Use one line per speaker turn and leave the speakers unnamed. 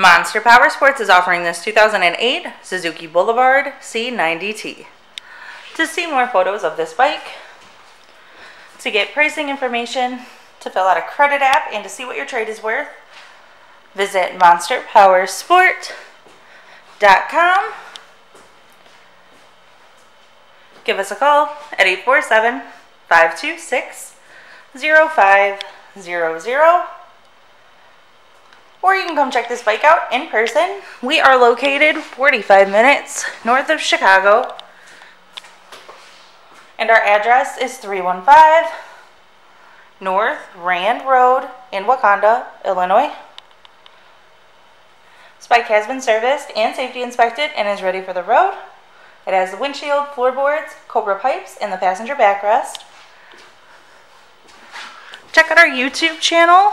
Monster Power Sports is offering this 2008 Suzuki Boulevard C90T. To see more photos of this bike, to get pricing information, to fill out a credit app, and to see what your trade is worth, visit monsterpowersport.com. Give us a call at 847 526 0500 or you can come check this bike out in person. We are located 45 minutes north of Chicago. And our address is 315 North Rand Road in Wauconda, Illinois. This bike has been serviced and safety inspected and is ready for the road. It has the windshield, floorboards, Cobra pipes, and the passenger backrest. Check out our YouTube channel.